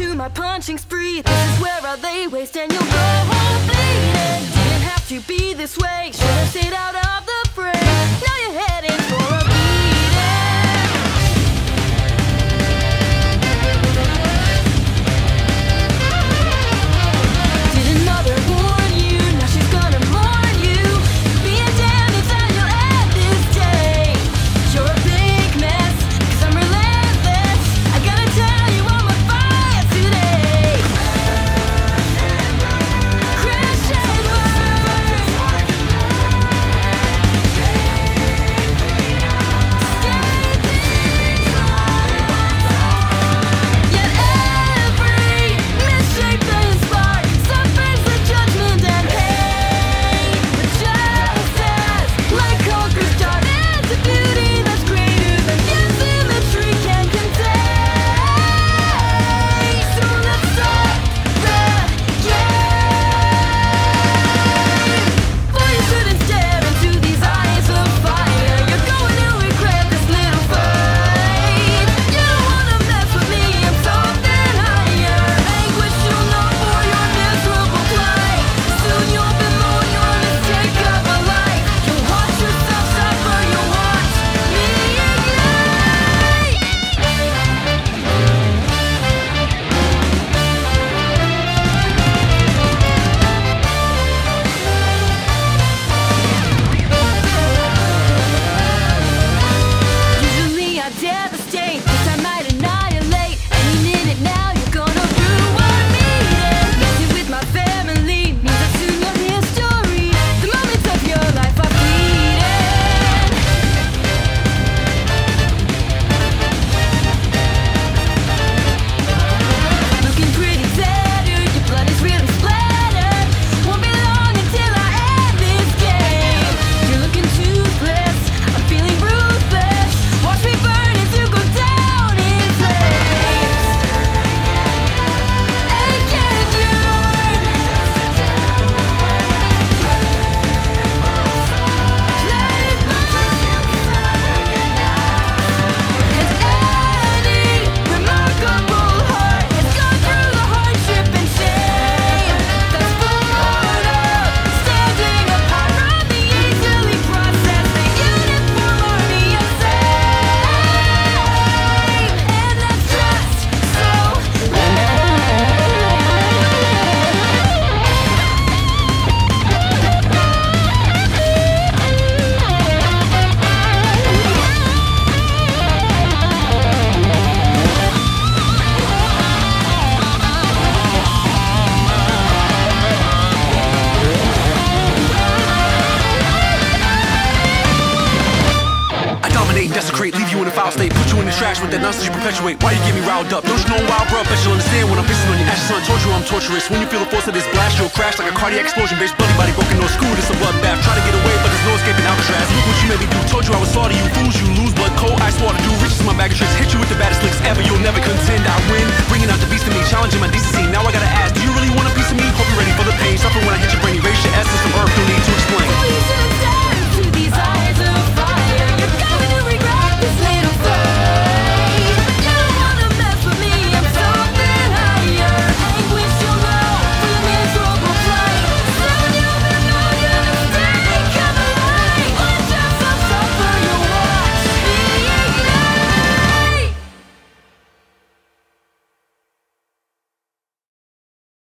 to my punching spree. This is where I lay waste and you'll go home bleeding. Didn't have to be this way. Should have stayed out of the fray. Now you're heading for. you in a foul state, put you in the trash with that nonsense you perpetuate. Why you get me riled up? Don't you know I'm wild, bro? Bet you'll understand when I'm pissing on your ashes told you I'm torturous. When you feel the force of this blast, you'll crash like a cardiac explosion, bitch. Bloody body broken, no screw, this a bloodbath. Try to get away, but there's no escaping Alcatraz. Look what you made me do.